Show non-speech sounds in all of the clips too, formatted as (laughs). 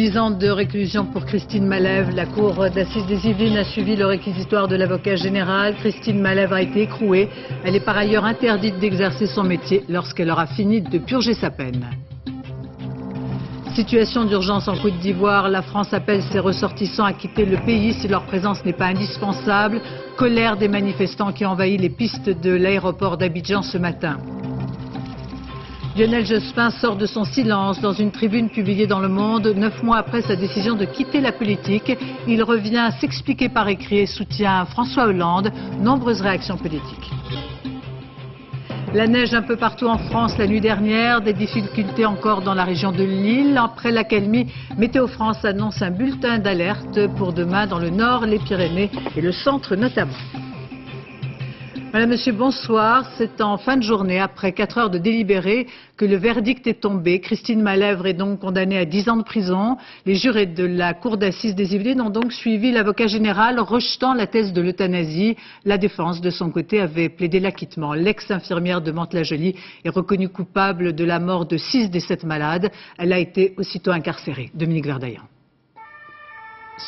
Dix ans de réclusion pour Christine Malève. La cour d'assises des Yvelines a suivi le réquisitoire de l'avocat général. Christine Malève a été écrouée. Elle est par ailleurs interdite d'exercer son métier lorsqu'elle aura fini de purger sa peine. Situation d'urgence en Côte d'Ivoire. La France appelle ses ressortissants à quitter le pays si leur présence n'est pas indispensable. Colère des manifestants qui ont envahi les pistes de l'aéroport d'Abidjan ce matin. Lionel Jospin sort de son silence dans une tribune publiée dans Le Monde, neuf mois après sa décision de quitter la politique. Il revient s'expliquer par écrit et soutient François Hollande. Nombreuses réactions politiques. La neige un peu partout en France la nuit dernière, des difficultés encore dans la région de Lille. Après l'accalmie, Météo France annonce un bulletin d'alerte pour demain dans le nord, les Pyrénées et le centre notamment. Madame, Monsieur, bonsoir. C'est en fin de journée, après quatre heures de délibéré, que le verdict est tombé. Christine Malèvre est donc condamnée à 10 ans de prison. Les jurés de la Cour d'assises des Yvelines ont donc suivi l'avocat général rejetant la thèse de l'euthanasie. La défense, de son côté, avait plaidé l'acquittement. L'ex-infirmière de Mantes-la-Jolie est reconnue coupable de la mort de six des sept malades. Elle a été aussitôt incarcérée. Dominique Verdaillan.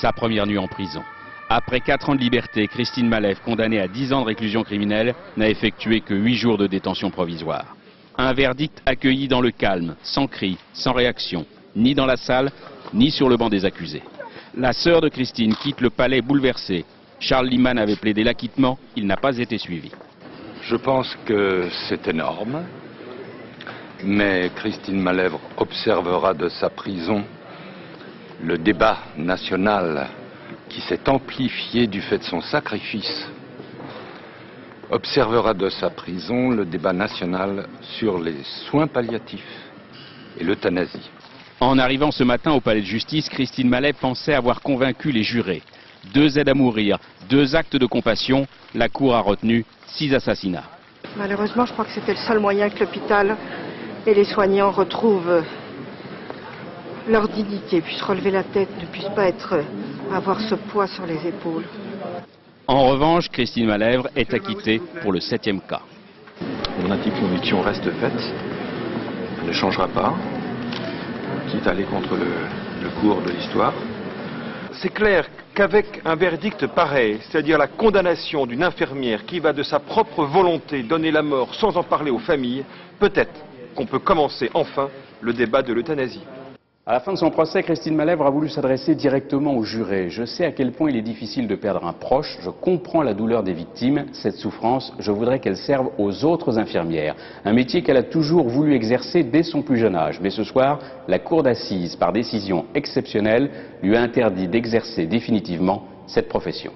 Sa première nuit en prison. Après 4 ans de liberté, Christine Malève, condamnée à 10 ans de réclusion criminelle, n'a effectué que 8 jours de détention provisoire. Un verdict accueilli dans le calme, sans cri, sans réaction, ni dans la salle, ni sur le banc des accusés. La sœur de Christine quitte le palais bouleversée. Charles Liman avait plaidé l'acquittement, il n'a pas été suivi. Je pense que c'est énorme, mais Christine Malèvre observera de sa prison le débat national qui s'est amplifié du fait de son sacrifice, observera de sa prison le débat national sur les soins palliatifs et l'euthanasie. En arrivant ce matin au palais de justice, Christine Mallet pensait avoir convaincu les jurés. Deux aides à mourir, deux actes de compassion, la Cour a retenu six assassinats. Malheureusement, je crois que c'était le seul moyen que l'hôpital et les soignants retrouvent leur dignité, puissent relever la tête, ne puissent pas être, avoir ce poids sur les épaules. En revanche, Christine Malèvre est acquittée pour le septième cas. Mon intime conviction reste faite. Elle ne changera pas, quitte à aller contre le, le cours de l'histoire. C'est clair qu'avec un verdict pareil, c'est-à-dire la condamnation d'une infirmière qui va de sa propre volonté donner la mort sans en parler aux familles, peut-être qu'on peut commencer enfin le débat de l'euthanasie. À la fin de son procès, Christine Malèvre a voulu s'adresser directement aux jurés. Je sais à quel point il est difficile de perdre un proche, je comprends la douleur des victimes, cette souffrance, je voudrais qu'elle serve aux autres infirmières. Un métier qu'elle a toujours voulu exercer dès son plus jeune âge. Mais ce soir, la cour d'assises, par décision exceptionnelle, lui a interdit d'exercer définitivement cette profession.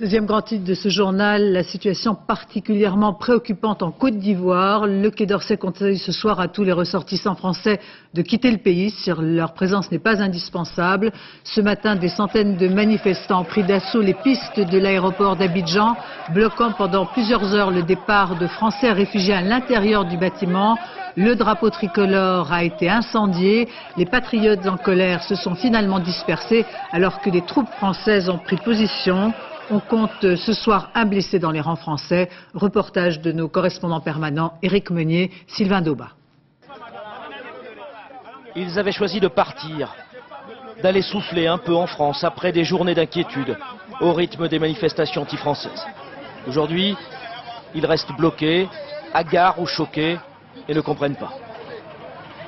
Deuxième grand titre de ce journal, la situation particulièrement préoccupante en Côte d'Ivoire. Le Quai d'Orsay conseille ce soir à tous les ressortissants français de quitter le pays si leur présence n'est pas indispensable. Ce matin, des centaines de manifestants ont pris d'assaut les pistes de l'aéroport d'Abidjan, bloquant pendant plusieurs heures le départ de Français réfugiés à l'intérieur du bâtiment. Le drapeau tricolore a été incendié. Les patriotes en colère se sont finalement dispersés alors que les troupes françaises ont pris position. On compte ce soir un blessé dans les rangs français. Reportage de nos correspondants permanents, Éric Meunier, Sylvain Dauba. Ils avaient choisi de partir, d'aller souffler un peu en France après des journées d'inquiétude au rythme des manifestations anti-françaises. Aujourd'hui, ils restent bloqués, hagards ou choqués et ne comprennent pas.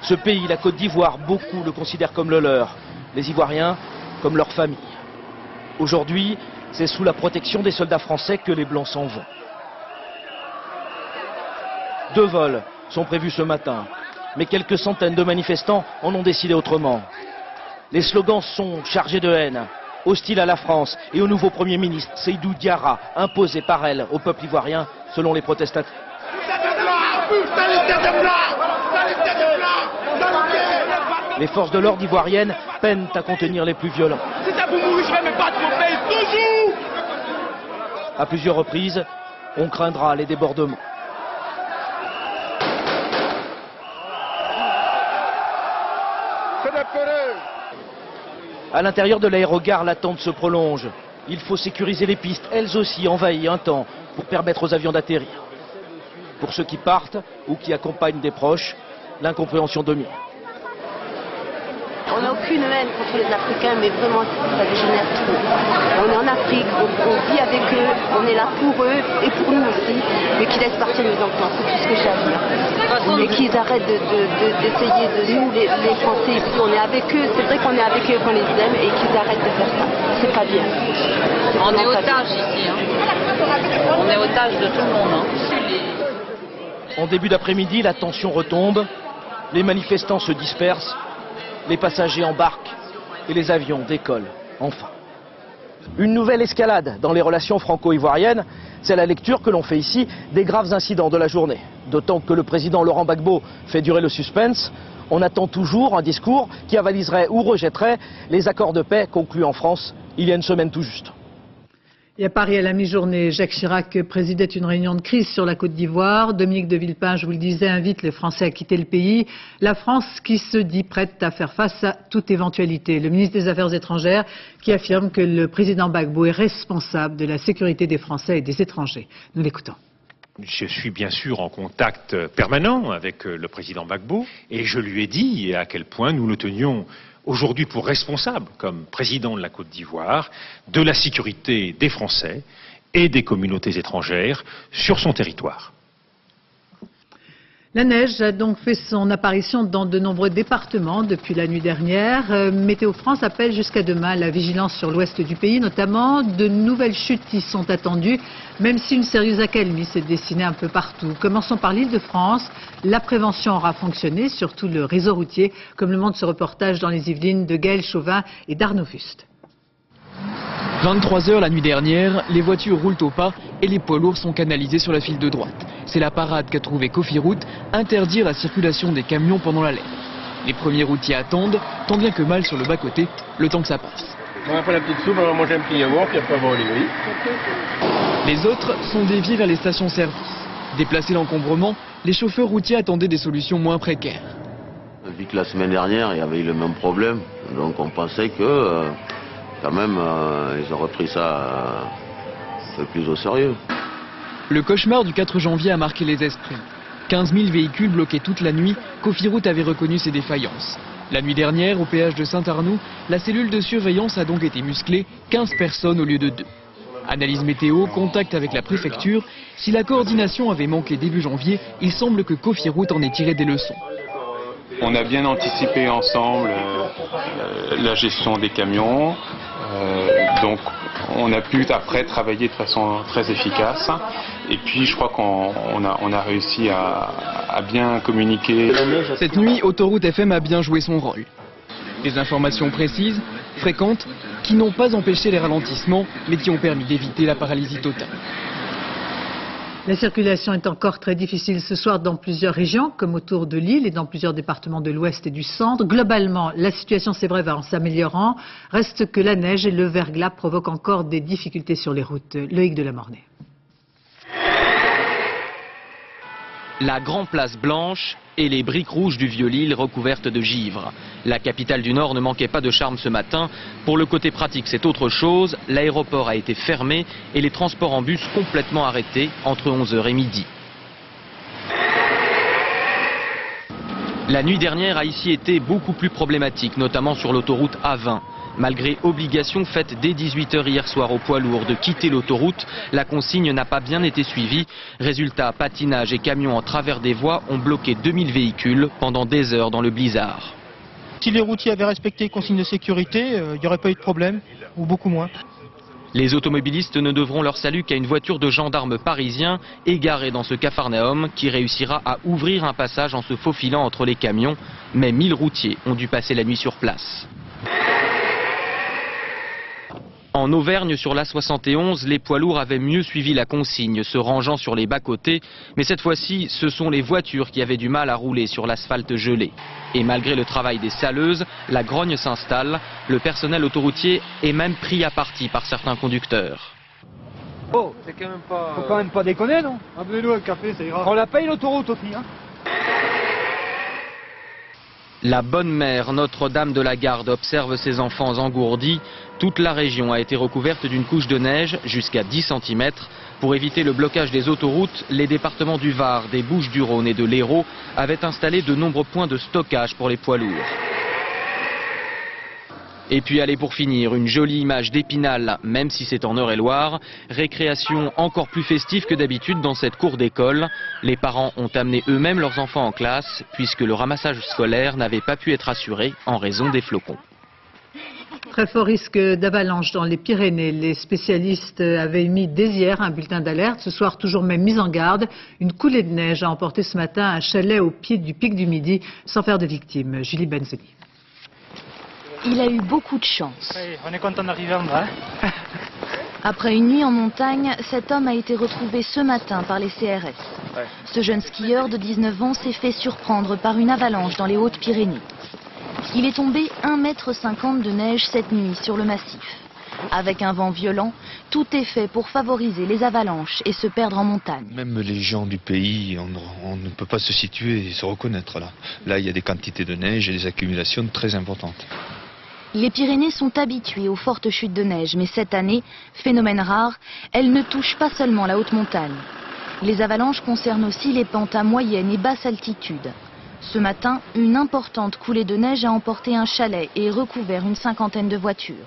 Ce pays, la Côte d'Ivoire, beaucoup le considèrent comme le leur, les Ivoiriens comme leur famille. Aujourd'hui, c'est sous la protection des soldats français que les Blancs s'en vont. Deux vols sont prévus ce matin, mais quelques centaines de manifestants en ont décidé autrement. Les slogans sont chargés de haine, hostiles à la France et au nouveau Premier ministre Seydou Diarra, imposé par elle au peuple ivoirien selon les protestateurs. Les forces de l'ordre ivoiriennes peinent à contenir les plus violents. À plusieurs reprises, on craindra les débordements. À l'intérieur de l'aérogare, l'attente se prolonge. Il faut sécuriser les pistes, elles aussi envahies un temps, pour permettre aux avions d'atterrir. Pour ceux qui partent ou qui accompagnent des proches, l'incompréhension domine. On n'a aucune haine contre les Africains, mais vraiment, ça dégénère trop. On est en Afrique, on, vit avec eux, on est là pour eux et pour nous aussi, mais qu'ils laissent partir les enfants, c'est tout ce que j'ai à dire. Et qu'ils arrêtent d'essayer de, nous, les, Français ici, on est avec eux, c'est vrai qu'on est avec eux qu'on les aime, et qu'ils arrêtent de faire ça. C'est pas bien. on est otage ici, hein. on est otage de tout le monde. Hein. En début d'après-midi, la tension retombe, les manifestants se dispersent, les passagers embarquent et les avions décollent enfin. Une nouvelle escalade dans les relations franco-ivoiriennes, c'est la lecture que l'on fait ici des graves incidents de la journée. D'autant que le président Laurent Gbagbo fait durer le suspense, on attend toujours un discours qui avaliserait ou rejetterait les accords de paix conclus en France il y a une semaine tout juste. À Paris, à la mi-journée, Jacques Chirac présidait une réunion de crise sur la Côte d'Ivoire. Dominique de Villepin, je vous le disais, invite les Français à quitter le pays. La France qui se dit prête à faire face à toute éventualité. Le ministre des Affaires étrangères qui affirme que le président Gbagbo est responsable de la sécurité des Français et des étrangers. Nous l'écoutons. Je suis bien sûr en contact permanent avec le président Gbagbo et je lui ai dit à quel point nous le tenions aujourd'hui pour responsable, comme président de la Côte d'Ivoire, de la sécurité des Français et des communautés étrangères sur son territoire. La neige a donc fait son apparition dans de nombreux départements depuis la nuit dernière. Euh, Météo France appelle jusqu'à demain la vigilance sur l'ouest du pays, notamment de nouvelles chutes y sont attendues, même si une sérieuse accalmie s'est dessinée un peu partout. Commençons par l'île de France. La prévention aura fonctionné, surtout le réseau routier, comme le montre ce reportage dans les Yvelines de Gaël Chauvin et d'Arnaud. 23 heures la nuit dernière, les voitures roulent au pas et les poids lourds sont canalisés sur la file de droite. C'est la parade qu'a trouvé Cofiroute, interdire la circulation des camions pendant l'alerte. Les premiers routiers attendent, tant bien que mal sur le bas-côté, le temps que ça passe. Les autres sont déviés vers les stations-service. Déplacés l'encombrement, les chauffeurs routiers attendaient des solutions moins précaires. Vu que la semaine dernière, il y avait eu le même problème, donc on pensait que euh, quand même, euh, ils ont repris ça un peu plus au sérieux. Le cauchemar du 4 janvier a marqué les esprits. 15 000 véhicules bloqués toute la nuit, Cofiroute avait reconnu ses défaillances. La nuit dernière, au péage de Saint-Arnoux, la cellule de surveillance a donc été musclée, 15 personnes au lieu de 2. Analyse météo, contact avec la préfecture. Si la coordination avait manqué début janvier, il semble que Cofiroute en ait tiré des leçons. On a bien anticipé ensemble euh, la gestion des camions, euh, donc on a pu après travailler de façon très efficace. Et puis je crois qu'on a, réussi à, bien communiquer. Cette nuit, Autoroute FM a bien joué son rôle. Des informations précises, fréquentes, qui n'ont pas empêché les ralentissements, mais qui ont permis d'éviter la paralysie totale. La circulation est encore très difficile ce soir dans plusieurs régions, comme autour de l'île et dans plusieurs départements de l'ouest et du centre. Globalement, la situation, c'est vrai, en s'améliorant. Reste que la neige et le verglas provoquent encore des difficultés sur les routes. Loïc de la Mornay. La Grand Place Blanche et les briques rouges du Vieux-Lille recouvertes de givre. La capitale du Nord ne manquait pas de charme ce matin. Pour le côté pratique, c'est autre chose. L'aéroport a été fermé et les transports en bus complètement arrêtés entre 11h et midi. La nuit dernière a ici été beaucoup plus problématique, notamment sur l'autoroute A20. Malgré obligation faite dès 18h hier soir au poids lourd de quitter l'autoroute, la consigne n'a pas bien été suivie. Résultat, patinage et camions en travers des voies ont bloqué 2000 véhicules pendant des heures dans le blizzard. Si les routiers avaient respecté les consignes de sécurité, euh, il n'y aurait pas eu de problème, ou beaucoup moins. Les automobilistes ne devront leur salut qu'à une voiture de gendarmes parisiens égarée dans ce cafarnaum qui réussira à ouvrir un passage en se faufilant entre les camions. Mais 1000 routiers ont dû passer la nuit sur place. En Auvergne, sur l'A71, les poids lourds avaient mieux suivi la consigne, se rangeant sur les bas-côtés, mais cette fois-ci, ce sont les voitures qui avaient du mal à rouler sur l'asphalte gelé. Et malgré le travail des saleuses, la grogne s'installe, le personnel autoroutier est même pris à partie par certains conducteurs. Oh, c'est quand même pas... Faut quand même pas déconner, non? Amenez-nous un café, ça ira. On la paye l'autoroute aussi, hein la bonne mère Notre-Dame de la Garde observe ses enfants engourdis. Toute la région a été recouverte d'une couche de neige jusqu'à 10 cm. Pour éviter le blocage des autoroutes, les départements du Var, des Bouches-du-Rhône et de l'Hérault avaient installé de nombreux points de stockage pour les poids lourds. Et puis allez pour finir, une jolie image d'Épinal, même si c'est en Eure-et-Loire. Récréation encore plus festive que d'habitude dans cette cour d'école. Les parents ont amené eux-mêmes leurs enfants en classe, puisque le ramassage scolaire n'avait pas pu être assuré en raison des flocons. Très fort risque d'avalanche dans les Pyrénées. Les spécialistes avaient mis dès hier un bulletin d'alerte. Ce soir, toujours même mise en garde. Une coulée de neige a emporté ce matin un chalet au pied du pic du Midi sans faire de victimes. Julie Benzoni. Il a eu beaucoup de chance. on est content d'arriver en bas. (laughs) Après une nuit en montagne, cet homme a été retrouvé ce matin par les CRS. Ce jeune skieur de 19 ans s'est fait surprendre par une avalanche dans les Hautes-Pyrénées. Il est tombé 1,50 m de neige cette nuit sur le massif. Avec un vent violent, tout est fait pour favoriser les avalanches et se perdre en montagne. Même les gens du pays, on, ne peut pas se situer et se reconnaître là. Là, il y a des quantités de neige et des accumulations très importantes. Les Pyrénées sont habituées aux fortes chutes de neige, mais cette année, phénomène rare, elles ne touchent pas seulement la haute montagne. Les avalanches concernent aussi les pentes à moyenne et basse altitude. Ce matin, une importante coulée de neige a emporté un chalet et recouvert une cinquantaine de voitures.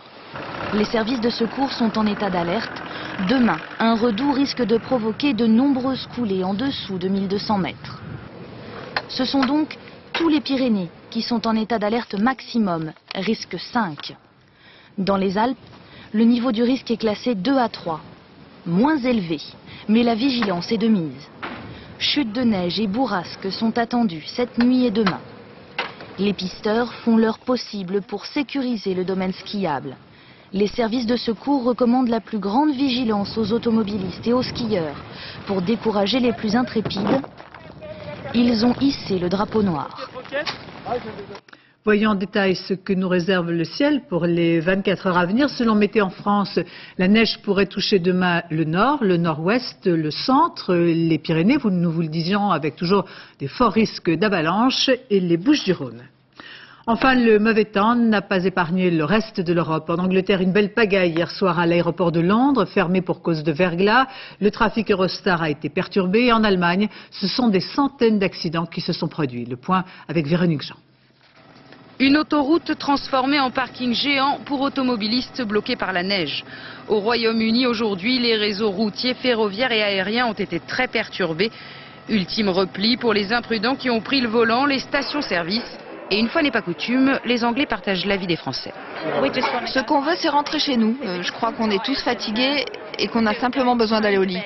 Les services de secours sont en état d'alerte. Demain, un redout risque de provoquer de nombreuses coulées en dessous de 1200 mètres. Ce sont donc tous les Pyrénées qui sont en état d'alerte maximum, risque 5. Dans les Alpes, le niveau du risque est classé 2 à 3, moins élevé, mais la vigilance est de mise. Chutes de neige et bourrasques sont attendues cette nuit et demain. Les pisteurs font leur possible pour sécuriser le domaine skiable. Les services de secours recommandent la plus grande vigilance aux automobilistes et aux skieurs pour décourager les plus intrépides. Ils ont hissé le drapeau noir. Voyons en détail ce que nous réserve le ciel pour les 24 heures à venir. Selon Météo en France, la neige pourrait toucher demain le nord, le nord-ouest, le centre, les Pyrénées, nous vous le disions, avec toujours des forts risques d'avalanche, et les Bouches-du-Rhône. Enfin, le mauvais temps n'a pas épargné le reste de l'Europe. En Angleterre, une belle pagaille hier soir à l'aéroport de Londres, fermé pour cause de verglas. Le trafic Eurostar a été perturbé. Et en Allemagne, ce sont des centaines d'accidents qui se sont produits. Le point avec Véronique Jean. Une autoroute transformée en parking géant pour automobilistes bloqués par la neige. Au Royaume-Uni, aujourd'hui, les réseaux routiers, ferroviaires et aériens ont été très perturbés. Ultime repli pour les imprudents qui ont pris le volant, les stations-service et une fois n'est pas coutume, les Anglais partagent l'avis des Français. Ce qu'on veut, c'est rentrer chez nous. Euh, je crois qu'on est tous fatigués et qu'on a simplement besoin d'aller au lit.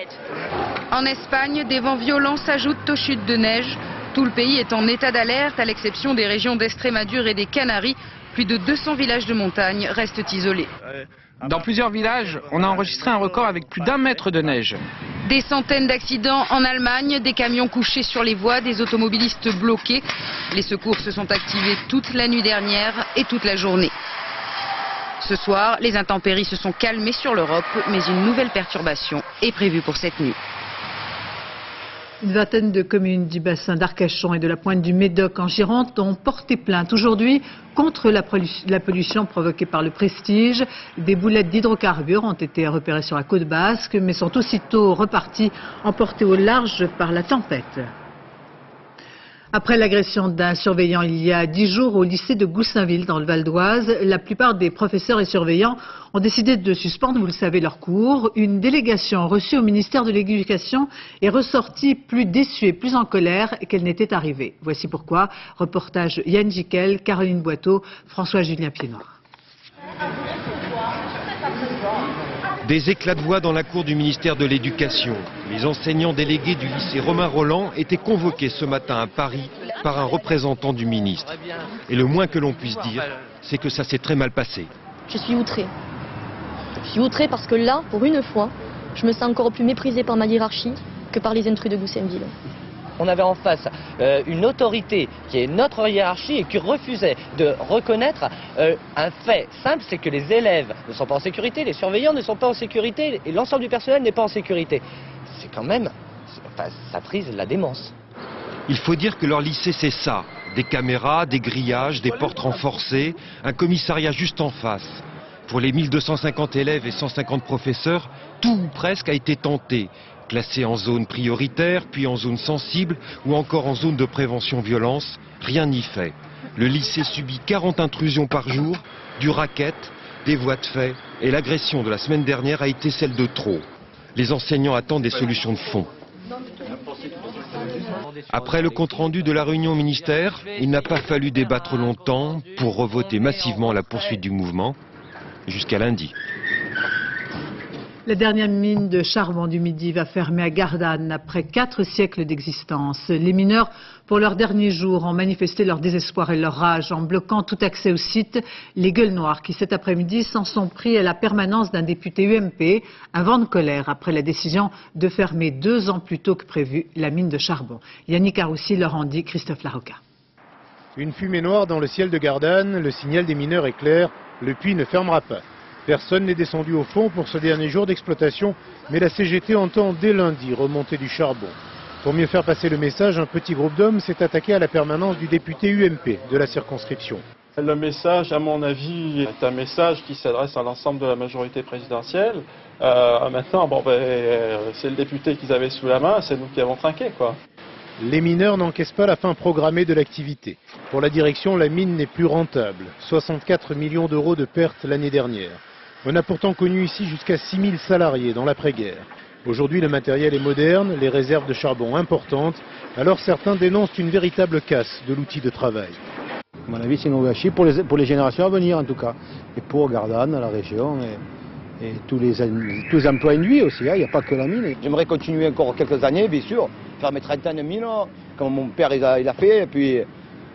En Espagne, des vents violents s'ajoutent aux chutes de neige. Tout le pays est en état d'alerte, à l'exception des régions d'Estrémadure et des Canaries. Plus de 200 villages de montagne restent isolés. Dans plusieurs villages, on a enregistré un record avec plus d'un mètre de neige. Des centaines d'accidents en Allemagne, des camions couchés sur les voies, des automobilistes bloqués. Les secours se sont activés toute la nuit dernière et toute la journée. Ce soir, les intempéries se sont calmées sur l'Europe, mais une nouvelle perturbation est prévue pour cette nuit. Une vingtaine de communes du bassin d'Arcachon et de la pointe du Médoc en Gironde ont porté plainte aujourd'hui contre la pollution provoquée par le prestige. Des boulettes d'hydrocarbures ont été repérées sur la côte basque, mais sont aussitôt reparties, emportées au large par la tempête. Après l'agression d'un surveillant il y a dix jours au lycée de Goussainville dans le Val d'Oise, la plupart des professeurs et surveillants ont décidé de suspendre, vous le savez, leurs cours. Une délégation reçue au ministère de l'Éducation est ressortie plus déçue et plus en colère qu'elle n'était arrivée. Voici pourquoi. Reportage Yann Jiquel, Caroline Boiteau, François-Julien Piednoir. Des éclats de voix dans la cour du ministère de l'Éducation. Les enseignants délégués du lycée Romain Roland étaient convoqués ce matin à Paris par un représentant du ministre. Et le moins que l'on puisse dire, c'est que ça s'est très mal passé. Je suis outré. Je suis outré parce que là, pour une fois, je me sens encore plus méprisé par ma hiérarchie que par les intrus de Goussainville on avait en face euh, une autorité qui est notre hiérarchie et qui refusait de reconnaître euh, un fait simple, c'est que les élèves ne sont pas en sécurité, les surveillants ne sont pas en sécurité et l'ensemble du personnel n'est pas en sécurité. C'est quand même, ça frise la démence. Il faut dire que leur lycée c'est ça, des caméras, des grillages, des portes renforcées, un commissariat juste en face. Pour les 1250 élèves et 150 professeurs, tout ou presque a été tenté classés en zone prioritaire, puis en zone sensible ou encore en zone de prévention violence, rien n'y fait. Le lycée subit 40 intrusions par jour, du racket, des voies de fait, et l'agression de la semaine dernière a été celle de trop. Les enseignants attendent des solutions de fond. Après le compte-rendu de la réunion ministère, il n'a pas fallu débattre longtemps pour revoter massivement la poursuite du mouvement jusqu'à lundi. La dernière mine de charbon du Midi va fermer à Gardanne après quatre siècles d'existence. Les mineurs, pour leur dernier jour, ont manifesté leur désespoir et leur rage en bloquant tout accès au site. Les gueules noires qui cet après-midi s'en sont pris à la permanence d'un député UMP, un vent de colère après la décision de fermer deux ans plus tôt que prévu la mine de charbon. Yannick Aroussi leur en dit Christophe Larocca. Une fumée noire dans le ciel de Gardanne, le signal des mineurs est clair, le puits ne fermera pas. Personne n'est descendu au fond pour ce dernier jour d'exploitation, mais la CGT entend dès lundi remonter du charbon. Pour mieux faire passer le message, un petit groupe d'hommes s'est attaqué à la permanence du député UMP de la circonscription. Le message, à mon avis, est un message qui s'adresse à l'ensemble de la majorité présidentielle. Euh, maintenant, bon, ben, c'est le député qu'ils avaient sous la main, c'est nous qui avons trinqué, quoi. Les mineurs n'encaissent pas la fin programmée de l'activité. Pour la direction, la mine n'est plus rentable. 64 millions d'euros de pertes l'année dernière. On a pourtant connu ici jusqu'à 6000 salariés dans l'après-guerre. Aujourd'hui, le matériel est moderne, les réserves de charbon importantes, alors certains dénoncent une véritable casse de l'outil de travail. À mon avis, c'est une gâchis pour les, pour les générations à venir en tout cas. Et pour Gardanne, la région, et, et tous, les, tous les emplois induits aussi, hein. il n'y a pas que la mine. J'aimerais continuer encore quelques années, bien sûr, faire mes 30 ans de mine, comme mon père il a, il a fait, et puis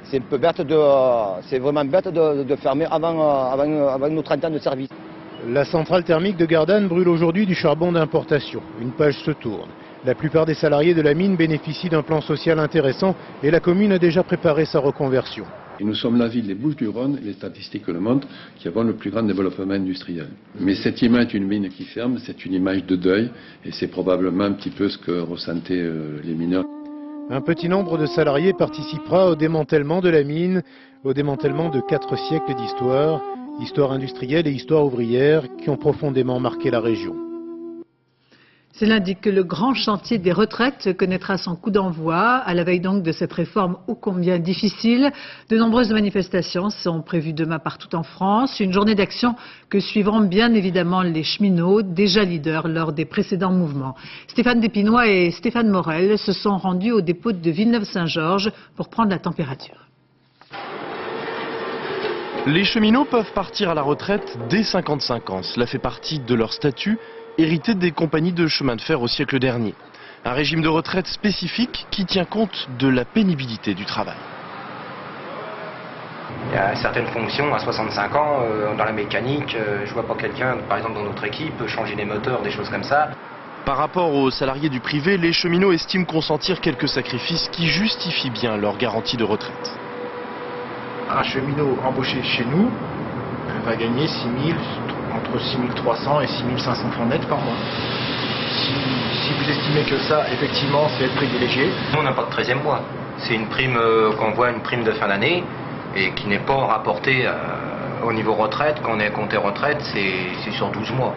c'est un peu bête de, c'est vraiment bête de, de fermer avant, avant, avant nos 30 ans de service. La centrale thermique de Gardanne brûle aujourd'hui du charbon d'importation. Une page se tourne. La plupart des salariés de la mine bénéficient d'un plan social intéressant et la commune a déjà préparé sa reconversion. Et nous sommes la ville des Bouches-du-Rhône, les statistiques le montrent, qui avons le plus grand développement industriel. Mais cette image d'une mine qui ferme, c'est une image de deuil, et c'est probablement un petit peu ce que ressentaient euh, les mineurs. Un petit nombre de salariés participera au démantèlement de la mine, au démantèlement de quatre siècles d'histoire histoire industrielle et histoire ouvrière qui ont profondément marqué la région. C'est lundi que le grand chantier des retraites connaîtra son coup d'envoi. À la veille donc de cette réforme ô combien difficile, de nombreuses manifestations sont prévues demain partout en France. Une journée d'action que suivront bien évidemment les cheminots, déjà leaders lors des précédents mouvements. Stéphane Despinois et Stéphane Morel se sont rendus au dépôt de Villeneuve-Saint-Georges pour prendre la température. Les cheminots peuvent partir à la retraite dès 55 ans. Cela fait partie de leur statut, hérité des compagnies de chemin de fer au siècle dernier. Un régime de retraite spécifique qui tient compte de la pénibilité du travail. Il y a certaines fonctions à 65 ans, euh, dans la mécanique, euh, je vois pas quelqu'un, par exemple dans notre équipe, changer des moteurs, des choses comme ça. Par rapport aux salariés du privé, les cheminots estiment consentir quelques sacrifices qui justifient bien leur garantie de retraite un cheminot embauché chez nous va gagner 6 000, entre 6300 et 6500 francs net par mois. Si, si, vous estimez que ça, effectivement, c'est être privilégié. Nous, on n'a pas de 13e mois. C'est une prime euh, qu'on voit, une prime de fin d'année, et qui n'est pas rapportée euh, au niveau retraite. Quand on est compté retraite, c'est sur 12 mois.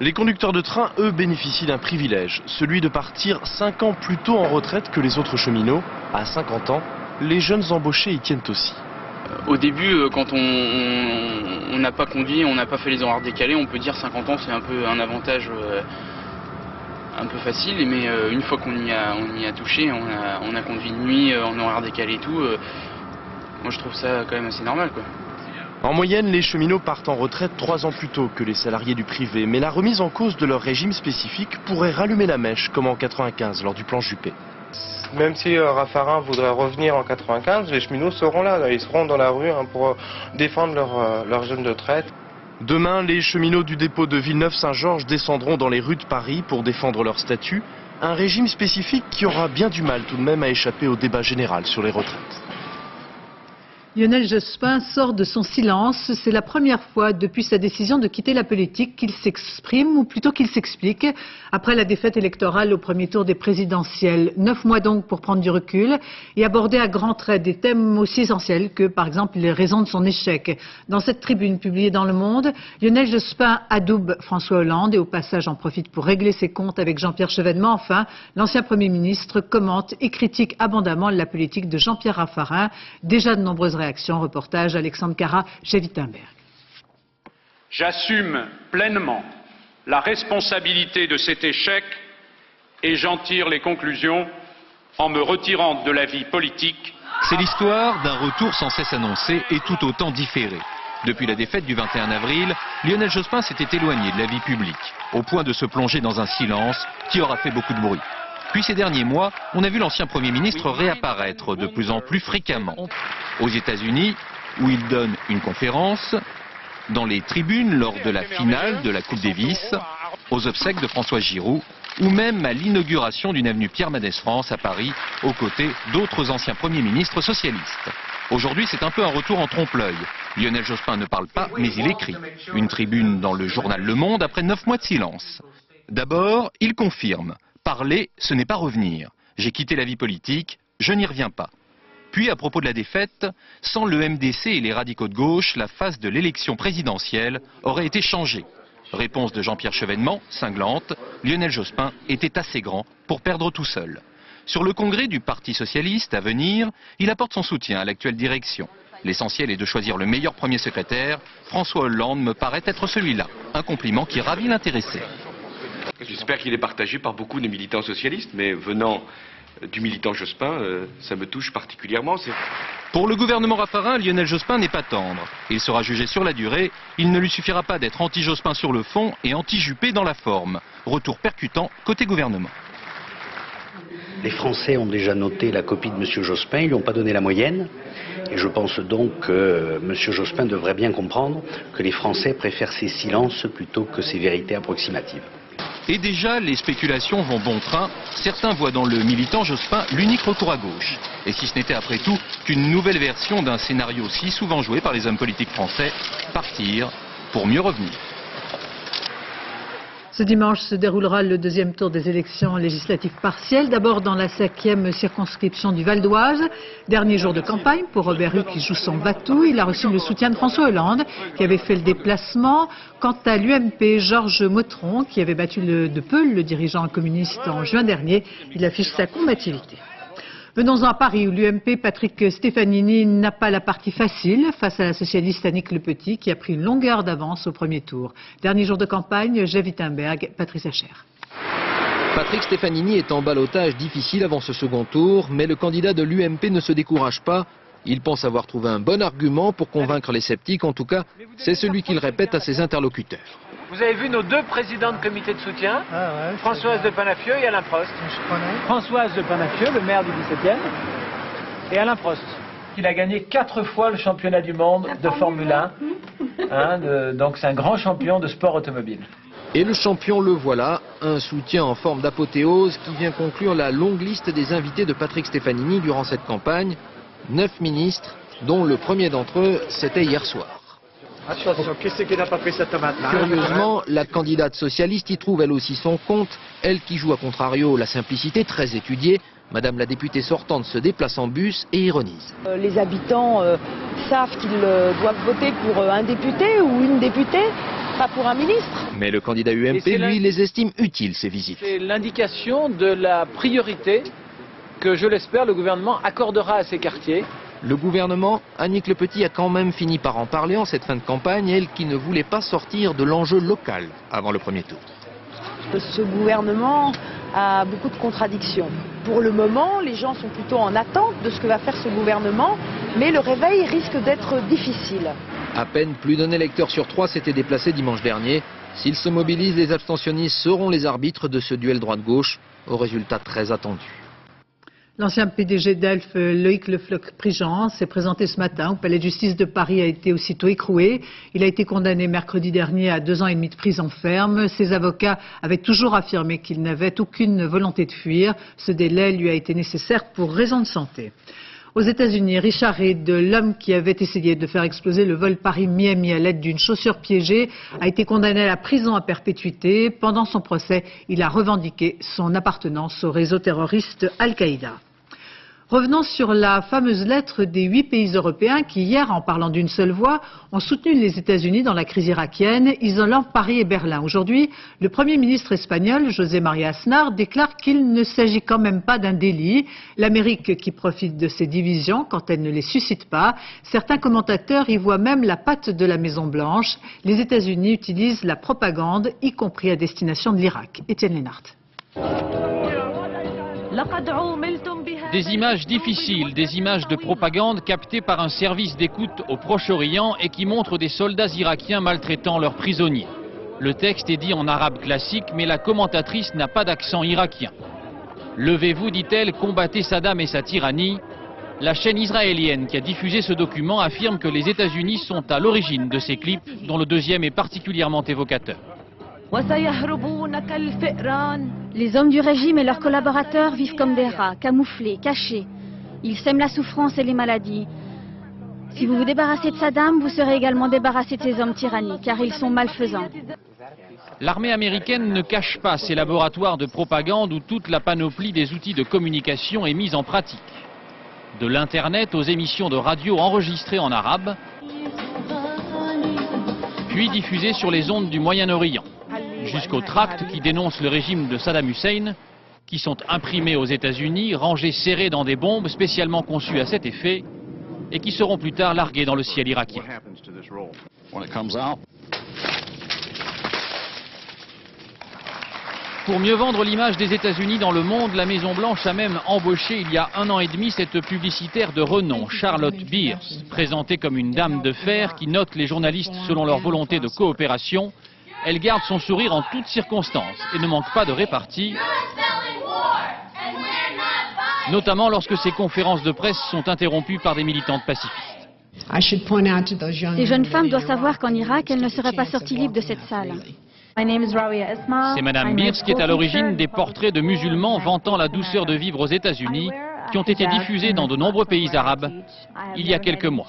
Les conducteurs de train, eux, bénéficient d'un privilège, celui de partir 5 ans plus tôt en retraite que les autres cheminots. À 50 ans, les jeunes embauchés y tiennent aussi au début, euh, quand on n'a pas conduit, on n'a pas fait les horaires décalés, on peut dire 50 ans c'est un peu un avantage euh, un peu facile, mais euh, une fois qu'on y, a, touché, on a, on a conduit de nuit en horaire décalé et tout, moi je trouve ça quand même assez normal. En moyenne, les cheminots partent en retraite trois ans plus tôt que les salariés du privé, mais la remise en cause de leur régime spécifique pourrait rallumer la mèche, comme en 95 lors du plan Juppé. Même si euh, Raffarin voudrait revenir en 95, les cheminots seront là, ils seront dans la rue hein, pour euh, défendre leurs leur euh, jeunes de traite. Demain, les cheminots du dépôt de Villeneuve-Saint-Georges descendront dans les rues de Paris pour défendre leur statut, un régime spécifique qui aura bien du mal tout de même à échapper au débat général sur les retraites. Lionel Jospin sort de son silence. C'est la première fois depuis sa décision de quitter la politique qu'il s'exprime, ou plutôt qu'il s'explique, après la défaite électorale au premier tour des présidentielles. Neuf mois donc pour prendre du recul et aborder à grands traits des thèmes aussi essentiels que, par exemple, les raisons de son échec. Dans cette tribune publiée dans Le Monde, Lionel Jospin adoube François Hollande et au passage en profite pour régler ses comptes avec Jean-Pierre Chevènement. Enfin, l'ancien Premier ministre commente et critique abondamment la politique de Jean-Pierre Raffarin. Déjà de nombreuses réaction. Reportage Alexandre Cara chez Wittenberg. J'assume pleinement la responsabilité de cet échec et j'en tire les conclusions en me retirant de la vie politique. C'est l'histoire d'un retour sans cesse annoncé et tout autant différé. Depuis la défaite du 21 avril, Lionel Jospin s'était éloigné de la vie publique, au point de se plonger dans un silence qui aura fait beaucoup de bruit. Puis ces derniers mois, on a vu l'ancien Premier ministre réapparaître de plus en plus fréquemment. Aux États-Unis, où il donne une conférence, dans les tribunes lors de la finale de la Coupe Davis, aux obsèques de François Giroud, ou même à l'inauguration d'une avenue Pierre Mendès France à Paris, aux côtés d'autres anciens premiers ministres socialistes. Aujourd'hui, c'est un peu un retour en trompe-l'œil. Lionel Jospin ne parle pas, mais il écrit. Une tribune dans le journal Le Monde après neuf mois de silence. D'abord, il confirme. Parler, ce n'est pas revenir. J'ai quitté la vie politique, je n'y reviens pas. Puis, à propos de la défaite, sans le MDC et les radicaux de gauche, la phase de l'élection présidentielle aurait été changée. Réponse de Jean-Pierre Chevènement, cinglante, Lionel Jospin était assez grand pour perdre tout seul. Sur le congrès du Parti Socialiste à venir, il apporte son soutien à l'actuelle direction. L'essentiel est de choisir le meilleur premier secrétaire. François Hollande me paraît être celui-là. Un compliment qui ravit l'intéressé. J'espère qu'il est partagé par beaucoup de militants socialistes, mais venant du militant Jospin, euh, ça me touche particulièrement. Pour le gouvernement Raffarin, Lionel Jospin n'est pas tendre. Il sera jugé sur la durée. Il ne lui suffira pas d'être anti-Jospin sur le fond et anti-Juppé dans la forme. Retour percutant côté gouvernement. Les Français ont déjà noté la copie de M. Jospin, ils lui ont pas donné la moyenne. Et je pense donc que M. Jospin devrait bien comprendre que les Français préfèrent ses silences plutôt que ses vérités approximatives. Et déjà, les spéculations vont bon train. Certains voient dans le militant Jospin l'unique recours à gauche. Et si ce n'était après tout qu'une nouvelle version d'un scénario si souvent joué par les hommes politiques français, partir pour mieux revenir. Ce dimanche se déroulera le deuxième tour des élections législatives partielles. D'abord dans la cinquième circonscription du Val d'Oise. Dernier jour de campagne pour Robert Hue qui joue son bateau. Il a reçu le soutien de François Hollande qui avait fait le déplacement. Quant à l'UMP, Georges Motron qui avait battu le, de Peul, le dirigeant communiste en juin dernier, il affiche sa combativité. Venons-en à Paris, où l'UMP Patrick Stefanini n'a pas la partie facile face à la socialiste Annick Le Petit, qui a pris une longueur d'avance au premier tour. Dernier jour de campagne, Jean Wittenberg, Patrice Acher. Patrick Stefanini est en balotage difficile avant ce second tour, mais le candidat de l'UMP ne se décourage pas. Il pense avoir trouvé un bon argument pour convaincre les sceptiques. En tout cas, c'est celui qu'il répète à ses interlocuteurs. Vous avez vu nos deux présidents de comité de soutien, ah Françoise de Panafieux et Alain Prost. Françoise de Panafieux, le maire du 17e, et Alain Prost. Il a gagné quatre fois le championnat du monde de Formule 1. (laughs) Hein, donc c'est un grand champion de sport automobile. Et le champion le voilà, un soutien en forme d'apothéose qui vient conclure la longue liste des invités de Patrick Stefanini durant cette campagne. Neuf ministres, dont le premier d'entre eux, c'était hier soir. Attention, qu'est-ce qui n'a pas pris cette tomate là Curieusement, la candidate socialiste y trouve elle aussi son compte. Elle qui joue à contrario la simplicité très étudiée. Madame la députée sortante se déplace en bus et ironise. Euh, les habitants euh, savent qu'ils euh, doivent voter pour un député ou une députée, pas pour un ministre. Mais le candidat UMP, lui, les estime utiles, ces visites. C'est l'indication de la priorité que, je l'espère, le gouvernement accordera à ces quartiers. Le gouvernement, Annick Le Petit a quand même fini par en parler en cette fin de campagne, elle qui ne voulait pas sortir de l'enjeu local avant le premier tour. Ce gouvernement a beaucoup de contradictions. Pour le moment, les gens sont plutôt en attente de ce que va faire ce gouvernement, mais le réveil risque d'être difficile. À peine plus d'un électeur sur trois s'était déplacé dimanche dernier. S'ils se mobilisent, les abstentionnistes seront les arbitres de ce duel droite-gauche, au résultat très attendu. L'ancien PDG d'Elf, Loïc Lefloc-Prigent, s'est présenté ce matin au Palais de justice de Paris, a été aussitôt écroué. Il a été condamné mercredi dernier à deux ans et demi de prison ferme. Ses avocats avaient toujours affirmé qu'il n'avait aucune volonté de fuir. Ce délai lui a été nécessaire pour raison de santé. Aux États-Unis, Richard Reed, l'homme qui avait essayé de faire exploser le vol Paris-Miami à l'aide d'une chaussure piégée, a été condamné à la prison à perpétuité. Pendant son procès, il a revendiqué son appartenance au réseau terroriste Al-Qaïda. Revenons sur la fameuse lettre des huit pays européens qui, hier, en parlant d'une seule voix, ont soutenu les États-Unis dans la crise irakienne, isolant Paris et Berlin. Aujourd'hui, le Premier ministre espagnol, José María Aznar, déclare qu'il ne s'agit quand même pas d'un délit. L'Amérique qui profite de ces divisions quand elle ne les suscite pas. Certains commentateurs y voient même la patte de la Maison-Blanche. Les États-Unis utilisent la propagande, y compris à destination de l'Irak. Étienne Lénart. Des images difficiles, des images de propagande captées par un service d'écoute au Proche-Orient et qui montrent des soldats irakiens maltraitant leurs prisonniers. Le texte est dit en arabe classique, mais la commentatrice n'a pas d'accent irakien. Levez-vous, dit-elle, combattez Saddam et sa tyrannie. La chaîne israélienne qui a diffusé ce document affirme que les États-Unis sont à l'origine de ces clips, dont le deuxième est particulièrement évocateur. Les hommes du régime et leurs collaborateurs vivent comme des rats, camouflés, cachés. Ils sèment la souffrance et les maladies. Si vous vous débarrassez de Saddam, vous serez également débarrassé de ces hommes tyranniques, car ils sont malfaisants. L'armée américaine ne cache pas ses laboratoires de propagande où toute la panoplie des outils de communication est mise en pratique. De l'Internet aux émissions de radio enregistrées en arabe, puis diffusées sur les ondes du Moyen-Orient jusqu'aux tracts qui dénoncent le régime de Saddam Hussein, qui sont imprimés aux États-Unis, rangés serrés dans des bombes spécialement conçues à cet effet, et qui seront plus tard largués dans le ciel irakien. Pour mieux vendre l'image des États-Unis dans le monde, la Maison-Blanche a même embauché il y a un an et demi cette publicitaire de renom, Charlotte Beers, présentée comme une dame de fer qui note les journalistes selon leur volonté de coopération elle garde son sourire en toutes circonstances et ne manque pas de répartie, notamment lorsque ses conférences de presse sont interrompues par des militantes pacifistes. Ces jeunes femmes doivent savoir qu'en Irak, elles ne seraient pas sorties libres de cette salle. C'est Madame Beers qui est à l'origine des portraits de musulmans vantant la douceur de vivre aux États-Unis qui ont été diffusés dans de nombreux pays arabes il y a quelques mois.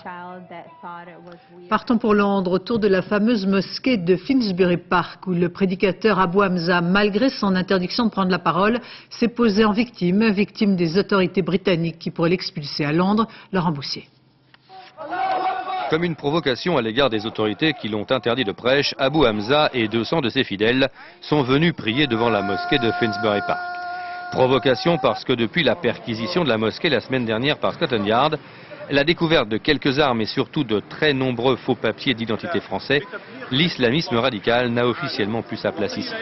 Partons pour Londres, autour de la fameuse mosquée de Finsbury Park, où le prédicateur Abu Hamza, malgré son interdiction de prendre la parole, s'est posé en victime, victime des autorités britanniques qui pourraient l'expulser à Londres, Laurent Boussier. Comme une provocation à l'égard des autorités qui l'ont interdit de prêche, Abu Hamza et 200 de ses fidèles sont venus prier devant la mosquée de Finsbury Park. Provocation parce que depuis la perquisition de la mosquée la semaine dernière par Scotland Yard, la découverte de quelques armes et surtout de très nombreux faux papiers d'identité français, l'islamisme radical n'a officiellement plus sa place ici.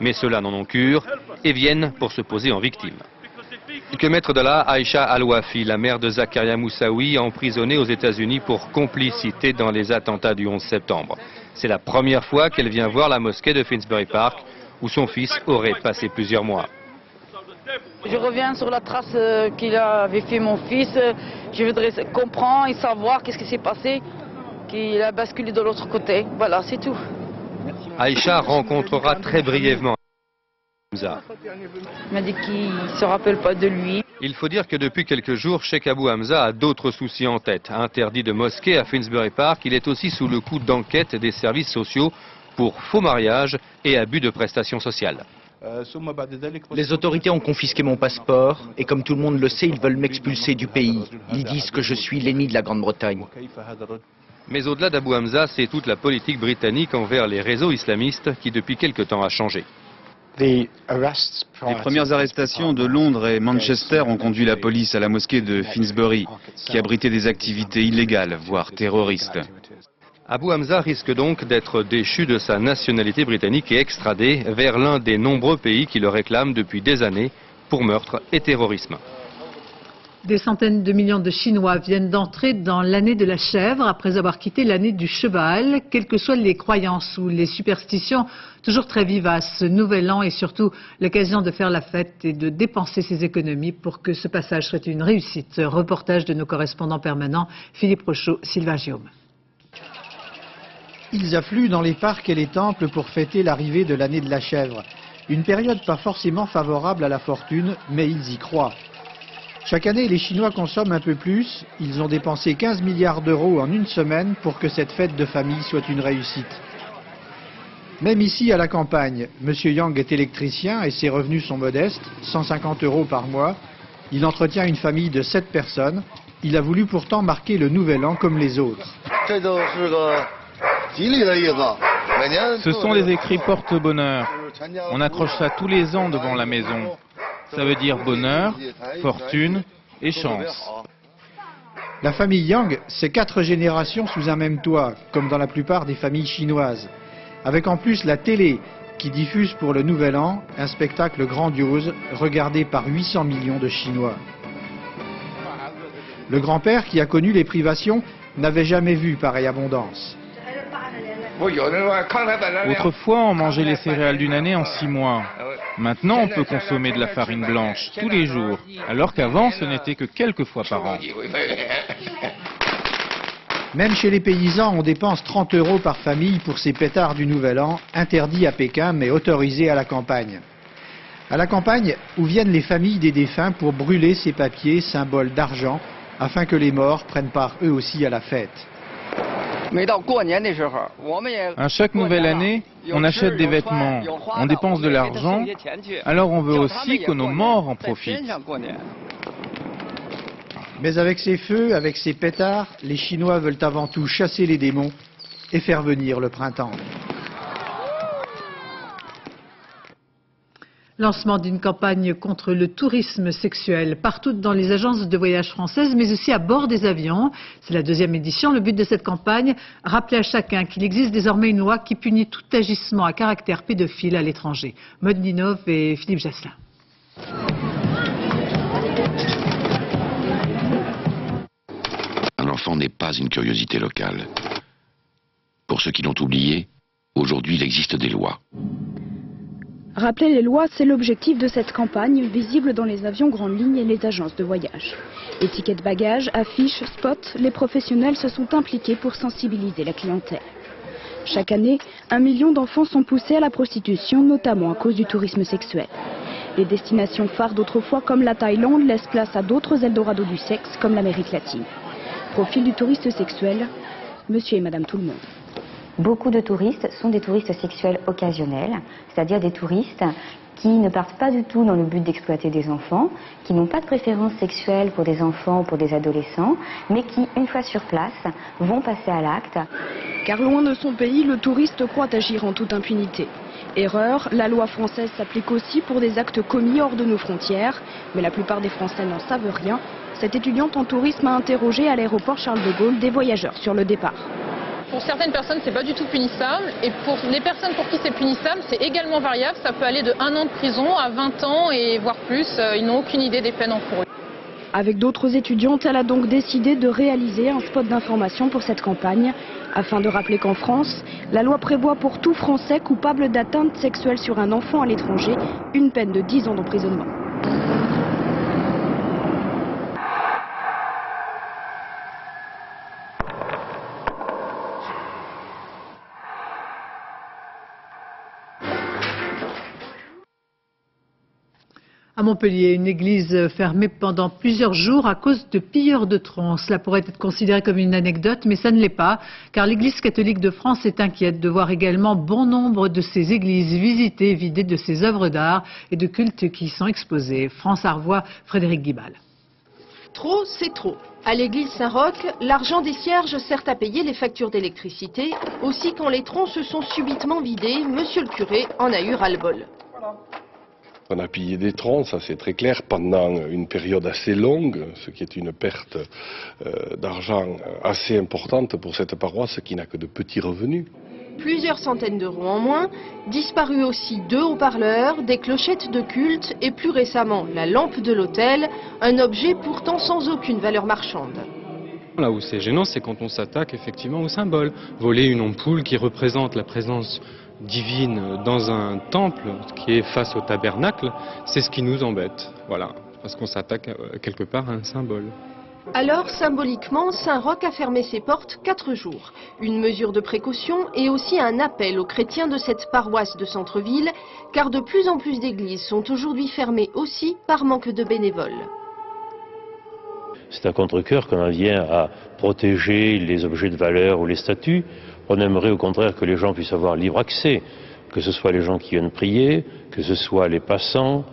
Mais ceux-là n'en ont cure et viennent pour se poser en victime. Quelques mètres de là, Aïcha Al-Wafi, la mère de Zakaria Moussaoui, emprisonnée aux États-Unis pour complicité dans les attentats du 11 septembre. C'est la première fois qu'elle vient voir la mosquée de Finsbury Park, où son fils aurait passé plusieurs mois. Je reviens sur la trace euh, qu'il avait fait mon fils. Je voudrais comprendre et savoir qu'est-ce qui s'est passé, qu'il a basculé de l'autre côté. Voilà, c'est tout. Aïcha rencontrera très brièvement Hamza. Il m'a dit qu'il ne se rappelle pas de lui. Il faut dire que depuis quelques jours, Sheikh Abou Hamza a d'autres soucis en tête. Interdit de mosquée à Finsbury Park, il est aussi sous le coup d'enquête des services sociaux pour faux mariage et abus de prestations sociales. Les autorités ont confisqué mon passeport et comme tout le monde le sait, ils veulent m'expulser du pays. Ils disent que je suis l'ennemi de la Grande-Bretagne. Mais au-delà d'Abu Hamza, c'est toute la politique britannique envers les réseaux islamistes qui depuis quelque temps a changé. Les premières arrestations de Londres et Manchester ont conduit la police à la mosquée de Finsbury, qui abritait des activités illégales, voire terroristes. Abu Hamza risque donc d'être déchu de sa nationalité britannique et extradé vers l'un des nombreux pays qui le réclament depuis des années pour meurtre et terrorisme. Des centaines de millions de Chinois viennent d'entrer dans l'année de la chèvre après avoir quitté l'année du cheval, quelles que soient les croyances ou les superstitions, toujours très vivaces. Ce nouvel an est surtout l'occasion de faire la fête et de dépenser ses économies pour que ce passage soit une réussite. Reportage de nos correspondants permanents, Philippe Rochaud, Sylvain Guillaume. Ils affluent dans les parcs et les temples pour fêter l'arrivée de l'année de la chèvre. Une période pas forcément favorable à la fortune, mais ils y croient. Chaque année, les Chinois consomment un peu plus. Ils ont dépensé 15 milliards d'euros en une semaine pour que cette fête de famille soit une réussite. Même ici, à la campagne, M. Yang est électricien et ses revenus sont modestes, 150 euros par mois. Il entretient une famille de sept personnes. Il a voulu pourtant marquer le nouvel an comme les autres. Ce sont les écrits porte-bonheur. On accroche ça tous les ans devant la maison. Ça veut dire bonheur, fortune et chance. La famille Yang, c'est quatre générations sous un même toit, comme dans la plupart des familles chinoises. Avec en plus la télé, qui diffuse pour le Nouvel An un spectacle grandiose regardé par 800 millions de Chinois. Le grand-père, qui a connu les privations, n'avait jamais vu pareille abondance. Autrefois, on mangeait les céréales d'une année en six mois. Maintenant, on peut consommer de la farine blanche tous les jours, alors qu'avant, ce n'était que quelques fois par an. Même chez les paysans, on dépense 30 euros par famille pour ces pétards du Nouvel An, interdits à Pékin mais autorisés à la campagne. À la campagne, où viennent les familles des défunts pour brûler ces papiers, symboles d'argent, afin que les morts prennent part eux aussi à la fête. À chaque nouvelle année, on achète des vêtements, on dépense de l'argent, alors on veut aussi que nos morts en profitent. Mais avec ces feux, avec ces pétards, les Chinois veulent avant tout chasser les démons et faire venir le printemps. Lancement d'une campagne contre le tourisme sexuel partout dans les agences de voyage françaises, mais aussi à bord des avions. C'est la deuxième édition. Le but de cette campagne, rappeler à chacun qu'il existe désormais une loi qui punit tout agissement à caractère pédophile à l'étranger. Maud et Philippe Jasselin. Un enfant n'est pas une curiosité locale. Pour ceux qui l'ont oublié, aujourd'hui il existe des lois. Rappeler les lois, c'est l'objectif de cette campagne, visible dans les avions grandes lignes et les agences de voyage. Étiquettes bagages, affiches, spots, les professionnels se sont impliqués pour sensibiliser la clientèle. Chaque année, un million d'enfants sont poussés à la prostitution, notamment à cause du tourisme sexuel. Les destinations phares d'autrefois comme la Thaïlande laissent place à d'autres Eldorado du sexe comme l'Amérique latine. Profil du touriste sexuel, monsieur et madame tout le monde. Beaucoup de touristes sont des touristes sexuels occasionnels, c'est-à-dire des touristes qui ne partent pas du tout dans le but d'exploiter des enfants, qui n'ont pas de préférence sexuelle pour des enfants ou pour des adolescents, mais qui, une fois sur place, vont passer à l'acte. Car loin de son pays, le touriste croit agir en toute impunité. Erreur, la loi française s'applique aussi pour des actes commis hors de nos frontières, mais la plupart des Français n'en savent rien. Cette étudiante en tourisme a interrogé à l'aéroport Charles de Gaulle des voyageurs sur le départ. Pour certaines personnes, c'est pas du tout punissable. Et pour les personnes pour qui c'est punissable, c'est également variable. Ça peut aller de 1 an de prison à 20 ans et voire plus. Euh, ils n'ont aucune idée des peines encourue. Avec d'autres étudiantes, elle a donc décidé de réaliser un spot d'information pour cette campagne, afin de rappeler qu'en France, la loi prévoit pour tout Français coupable d'atteinte sexuelle sur un enfant à l'étranger une peine de 10 ans d'emprisonnement. À Montpellier, une église fermée pendant plusieurs jours à cause de pilleurs de troncs. Cela pourrait être considéré comme une anecdote, mais ça ne l'est pas, car l'Église catholique de France est inquiète de voir également bon nombre de ces églises visitées, vidées de ses œuvres d'art et de cultes qui y sont exposées. France Arvois, Frédéric Guibal. Trop, c'est trop. À l'église Saint-Roch, l'argent des cierges sert à payer les factures d'électricité. Aussi, quand les troncs se sont subitement vidés, monsieur le curé en a eu ras-le-bol. On a pillé des troncs, ça c'est très clair, pendant une période assez longue, ce qui est une perte euh, d'argent assez importante pour cette paroisse qui n'a que de petits revenus. Plusieurs centaines d'euros en moins, disparu aussi deux haut-parleurs, des clochettes de culte et plus récemment la lampe de l'hôtel, un objet pourtant sans aucune valeur marchande. Là où c'est gênant, c'est quand on s'attaque effectivement au symbole. Voler une ampoule qui représente la présence divine dans un temple qui est face au tabernacle, c'est ce qui nous embête. Voilà, parce qu'on s'attaque euh, quelque part à un symbole. Alors, symboliquement, Saint-Roch a fermé ses portes quatre jours. Une mesure de précaution et aussi un appel aux chrétiens de cette paroisse de centre-ville, car de plus en plus d'églises sont aujourd'hui fermées aussi par manque de bénévoles. C'est un contre-cœur qu'on en vient à protéger les objets de valeur ou les statues. On aimerait au contraire que les gens puissent avoir libre accès, que ce soit les gens qui viennent prier, que ce soit les passants,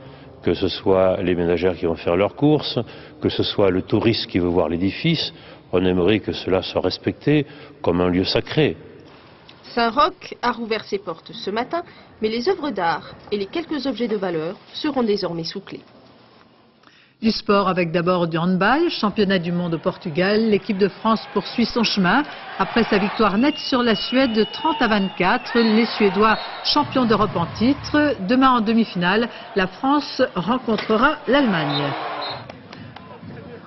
que ce soit les ménagères qui vont faire leurs courses, que ce soit le touriste qui veut voir l'édifice. On aimerait que cela soit respecté comme un lieu sacré. Saint-Roch a rouvert ses portes ce matin, mais les œuvres d'art et les quelques objets de valeur seront désormais sous clé. Du sport avec d'abord du handball, championnat du monde au Portugal. L'équipe de France poursuit son chemin. Après sa victoire nette sur la Suède de 30 à 24, les Suédois champions d'Europe en titre. Demain en demi-finale, la France rencontrera l'Allemagne.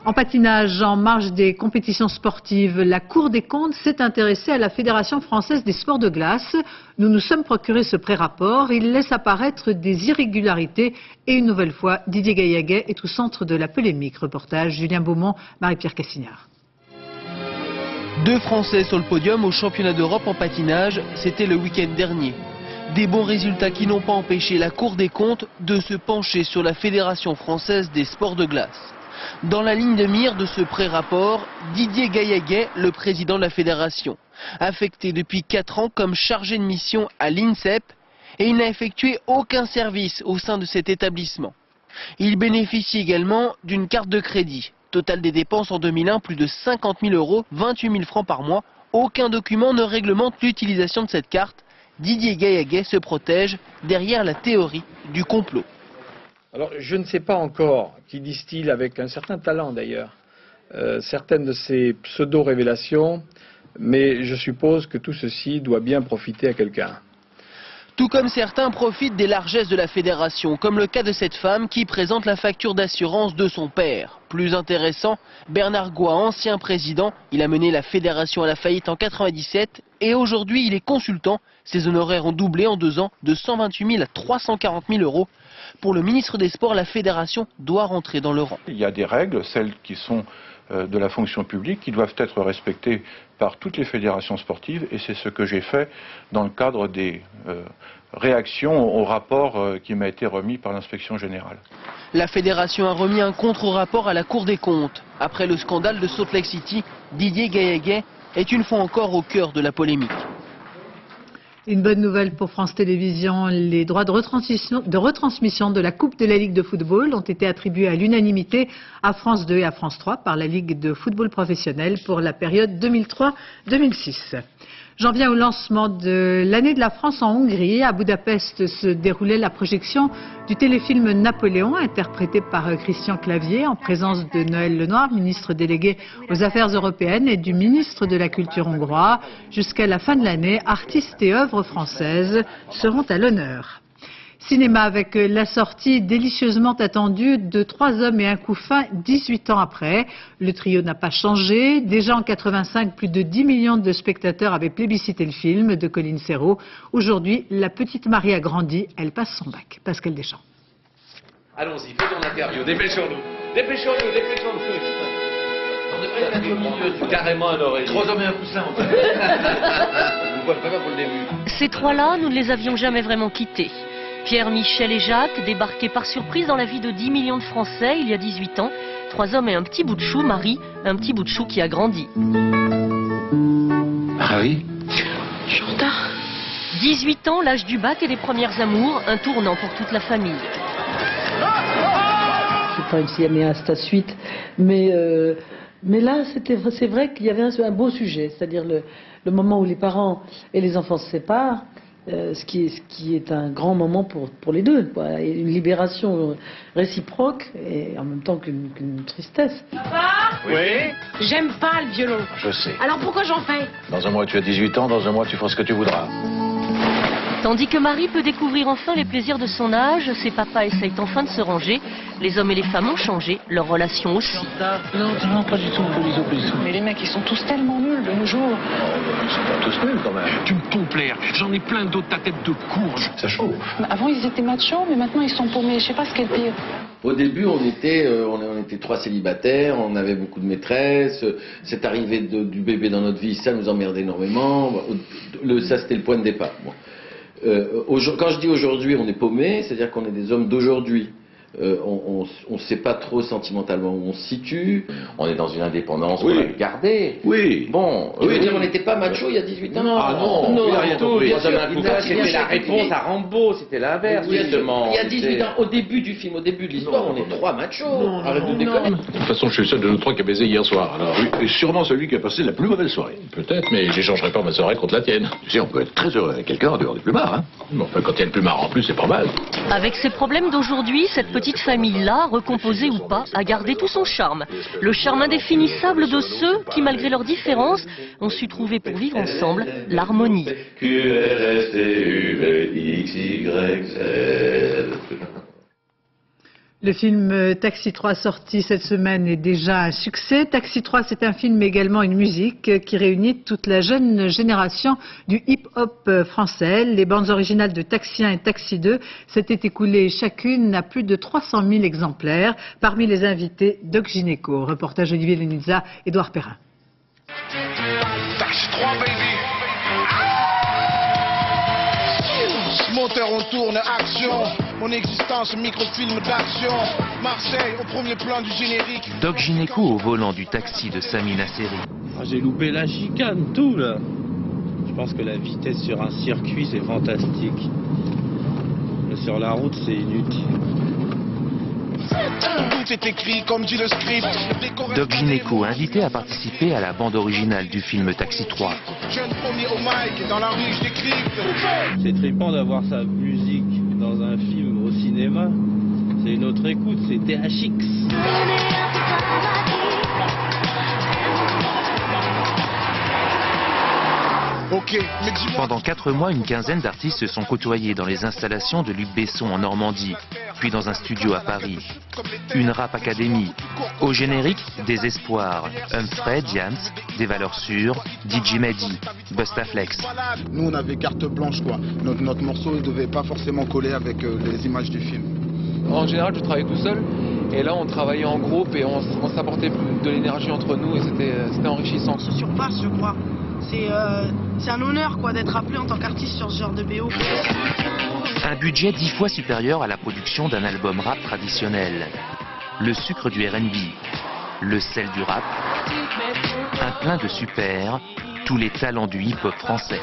En patinage, en marge des compétitions sportives, la Cour des comptes s'est intéressée à la Fédération française des sports de glace. Nous nous sommes procuré ce pré-rapport. Il laisse apparaître des irrégularités et une nouvelle fois, Didier Gaillaguet est au centre de la polémique. Reportage Julien Beaumont, Marie-Pierre Cassignard. Deux Français sur le podium au championnat d'Europe en patinage, c'était le week-end dernier. Des bons résultats qui n'ont pas empêché la Cour des comptes de se pencher sur la Fédération française des sports de glace. Dans la ligne de mire de ce pré-rapport, Didier Gaillaguet, le président de la fédération, affecté depuis 4 ans comme chargé de mission à l'INSEP, et il n'a effectué aucun service au sein de cet établissement. Il bénéficie également d'une carte de crédit. Total des dépenses en 2001, plus de 50 000 euros, 28 000 francs par mois. Aucun document ne réglemente l'utilisation de cette carte. Didier Gaillaguet se protège derrière la théorie du complot. Alors, je ne sais pas encore qui distille avec un certain talent d'ailleurs euh, certaines de ces pseudo-révélations, mais je suppose que tout ceci doit bien profiter à quelqu'un. Tout comme certains profitent des largesses de la fédération, comme le cas de cette femme qui présente la facture d'assurance de son père. Plus intéressant, Bernard Goua, ancien président, il a mené la fédération à la faillite en 97 et aujourd'hui il est consultant. Ses honoraires ont doublé en deux ans de 128 000 à 340 000 euros. Pour le ministre des Sports, la fédération doit rentrer dans le rang. Il y a des règles, celles qui sont euh, de la fonction publique, qui doivent être respectées par toutes les fédérations sportives, et c'est ce que j'ai fait dans le cadre des euh, réactions au rapport euh, qui m'a été remis par l'inspection générale. La fédération a remis un contre-rapport à la Cour des comptes. Après le scandale de Salt Lake City, Didier Gaillaguet est une fois encore au cœur de la polémique. Une bonne nouvelle pour France Télévisions, les droits de retransmission, de la Coupe de la Ligue de football ont été attribués à l'unanimité à France 2 et à France 3 par la Ligue de football professionnel pour la période 2003-2006. J'en viens au lancement de l'année de la France en Hongrie. À Budapest se déroulait la projection du téléfilm Napoléon, interprété par Christian Clavier, en présence de Noël Lenoir, ministre délégué aux Affaires européennes, et du ministre de la Culture hongrois. Jusqu'à la fin de l'année, artistes et œuvres françaises seront à l'honneur. Cinéma avec la sortie délicieusement attendue de Trois hommes et un coup fin 18 ans après. Le trio n'a pas changé. Déjà en 85, plus de 10 millions de spectateurs avaient plébiscité le film de Colin Serrault. Aujourd'hui, la petite Marie a grandi. Elle passe son bac. Pascal Deschamps. Allons-y, faisons l'interview. Dépêchons-nous. Dépêchons-nous, dépêchons-nous. Carrément un oreiller. Trois hommes et un coussin. (laughs) (laughs) Le début. Ces trois-là, nous ne les avions jamais vraiment quittés. Pierre, Michel et Jacques, débarqués par surprise dans la vie de 10 millions de Français il y a 18 ans. Trois hommes et un petit bout de chou, Marie, un petit bout de chou qui a grandi. Ah oui Je suis en retard. 18 ans, l'âge du bac et des premières amours, un tournant pour toute la famille. Je sais pas y a à suite, mais, euh, mais là, c'est vrai qu'il y avait un, beau sujet, c'est-à-dire le, le moment où les parents et les enfants se séparent, euh, ce, qui est, ce, qui est, un grand moment pour, pour les deux. Quoi. Une libération réciproque et en même temps qu'une tristesse. Papa Oui J'aime pas le violon. Je sais. Alors pourquoi j'en fais? Dans un mois tu as 18 ans, dans un mois tu feras ce que tu voudras. Tandis que Marie peut découvrir enfin les plaisirs de son âge, ses papas essayent enfin de se ranger. Les hommes et les femmes ont changé, leur relation aussi. Non, non, pas du tout. Mais les mecs, ils sont tous tellement nuls de nos jours. Ils sont pas tous nuls quand même. Tu me pompes l'air. J'en ai plein d'autres, ta tête de courge. Ça chauffe. avant, ils étaient machos, mais maintenant, ils sont paumés. Je sais pas ce qu'est le pire. Au début, on était, euh, on, était trois célibataires, on avait beaucoup de maîtresses. Cette arrivée du bébé dans notre vie, ça nous emmerdait énormément. Le, ça, c'était le point de départ. Bon. Euh, quand je dis aujourd'hui on est paumé, c'est-à-dire qu'on est des hommes d'aujourd'hui. Euh, on ne sait pas trop sentimentalement où on se situe. On est dans une indépendance Oui. qu'on a gardée. Oui. Bon, tu veux Oui. dire on n'était pas macho il y a 18 ans Ah non, non, il c'était la réponse à Rambo, c'était l'inverse, Oui, justement. Il y a 18 C'était- ans, au début du film, au début de l'histoire, on est trois machos. Arrête de déconner. De toute façon, je suis le seul de nous trois qui a baisé hier soir. Alors, oui, et sûrement celui qui a passé la plus mauvaise soirée. Peut-être, mais j'échangerai pas ma soirée contre la tienne. Tu sais, on peut être très heureux avec quelqu'un en dehors des plumards, hein. Bon, enfin, quand il y a le plumard en plus, c'est pas mal. Avec ses problèmes d'aujourd'hui, cette petite famille-là, recomposée ou pas, a gardé tout son charme. Le charme indéfinissable de ceux qui, malgré leurs différences, ont su trouver pour vivre ensemble l'harmonie. Le film Taxi 3 sorti cette semaine est déjà un succès. Taxi 3, c'est un film mais également une musique qui réunit toute la jeune génération du hip-hop français. Les bandes originales de Taxi 1 et Taxi 2 s'étaient écoulées chacune à plus de 300 000 exemplaires. Parmi les invités, Doc Gineco. Reportage Olivier Leniza, Édouard Perrin. Taxi 3, baby. Moteur, on tourne, action. Mon existence, microfilm d'action. Marseille, au premier plan du générique. Doc Gineco au volant du taxi de Sami Nasseri. Ah, J'ai loupé la chicane, tout là. Je pense que la vitesse sur un circuit c'est fantastique. Mais sur la route c'est inutile. Tout est écrit comme dit le script. Doc Gineco invité à participer à la bande originale du film Taxi 3. Jeune premier au mic, dans la rue je décrypte. C'est trippant d'avoir sa musique dans un film au cinéma. C'est une autre écoute, c'est THX. Mais. Pendant quatre mois, une quinzaine d'artistes se sont côtoyés dans les installations de Luc Besson en Normandie, puis dans un studio à Paris. Une rap académie. Au générique, des espoirs. Humphrey, Diams, des valeurs sûres, DJ Mehdi, Bustaflex. Nous on avait carte blanche quoi. Notre, notre morceau il devait pas forcément coller avec euh, les images du film. En général, je travaillais tout seul. Et là, on travaillait en groupe et on, on s'apportait de l'énergie entre nous et c'était euh, enrichissant. sur place, je crois. C'est euh, c'est un honneur quoi d'être appelé en tant qu'artiste sur ce genre de BO. Un budget dix fois supérieur à la production d'un album rap traditionnel. Le sucre du RB, le sel du rap, un plein de super, tous les talents du hip-hop français.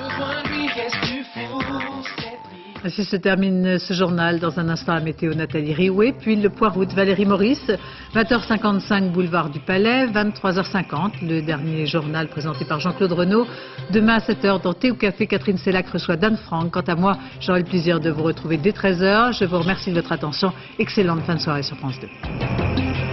Ainsi se termine ce journal. Dans un instant, la météo Nathalie Rioué, puis le Poiroute Valérie Maurice, 20h55 boulevard du Palais, 23h50 le dernier journal présenté par Jean-Claude Renaud. Demain à 7h dans Thé ou Café, Catherine Sellac reçoit Dan Franck. Quant à moi, j'aurai le plaisir de vous retrouver dès 13h. Je vous remercie de votre attention. Excellente fin de soirée sur France 2.